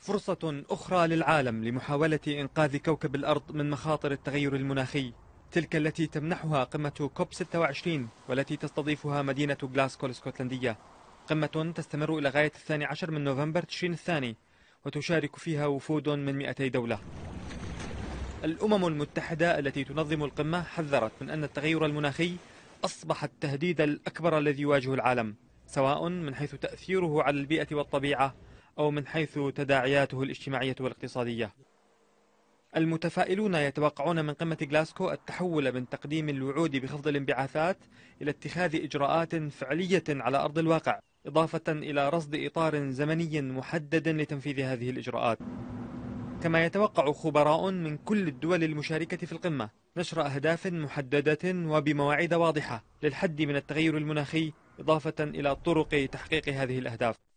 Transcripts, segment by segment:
فرصة أخرى للعالم لمحاولة إنقاذ كوكب الأرض من مخاطر التغير المناخي تلك التي تمنحها قمة كوب 26 والتي تستضيفها مدينة غلاسكو الإسكتلندية. قمة تستمر إلى غاية الثاني عشر من نوفمبر تشرين الثاني وتشارك فيها وفود من 200 دولة. الأمم المتحدة التي تنظم القمة حذرت من أن التغير المناخي أصبح التهديد الأكبر الذي يواجه العالم سواء من حيث تأثيره على البيئة والطبيعة أو من حيث تداعياته الاجتماعية والاقتصادية. المتفائلون يتوقعون من قمة غلاسكو التحول من تقديم الوعود بخفض الانبعاثات إلى اتخاذ إجراءات فعلية على أرض الواقع إضافة إلى رصد إطار زمني محدد لتنفيذ هذه الإجراءات. كما يتوقع خبراء من كل الدول المشاركة في القمة نشر أهداف محددة وبمواعيد واضحة للحد من التغير المناخي إضافة إلى طرق تحقيق هذه الأهداف.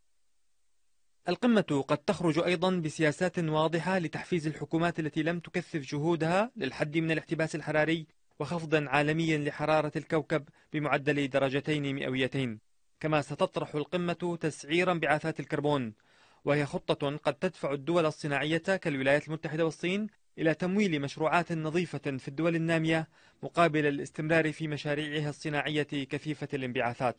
القمة قد تخرج أيضا بسياسات واضحة لتحفيز الحكومات التي لم تكثف جهودها للحد من الاحتباس الحراري وخفض عالمي لحرارة الكوكب بمعدل درجتين مئويتين. كما ستطرح القمة تسعير انبعاثات الكربون وهي خطة قد تدفع الدول الصناعية كالولايات المتحدة والصين إلى تمويل مشروعات نظيفة في الدول النامية مقابل الاستمرار في مشاريعها الصناعية كثيفة الانبعاثات.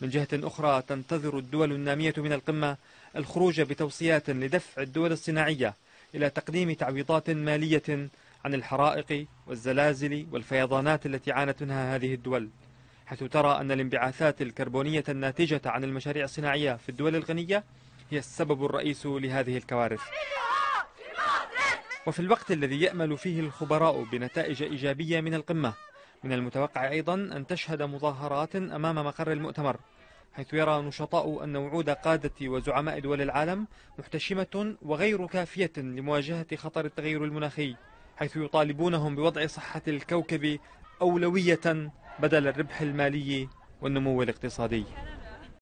من جهة أخرى تنتظر الدول النامية من القمة الخروج بتوصيات لدفع الدول الصناعية إلى تقديم تعويضات مالية عن الحرائق والزلازل والفيضانات التي عانت منها هذه الدول حيث ترى أن الانبعاثات الكربونية الناتجة عن المشاريع الصناعية في الدول الغنية هي السبب الرئيس لهذه الكوارث. وفي الوقت الذي يأمل فيه الخبراء بنتائج إيجابية من القمة من المتوقع أيضا أن تشهد مظاهرات أمام مقر المؤتمر حيث يرى نشطاء أن وعود قادة وزعماء دول العالم محتشمة وغير كافية لمواجهة خطر التغير المناخي حيث يطالبونهم بوضع صحة الكوكب أولوية بدل الربح المالي والنمو الاقتصادي.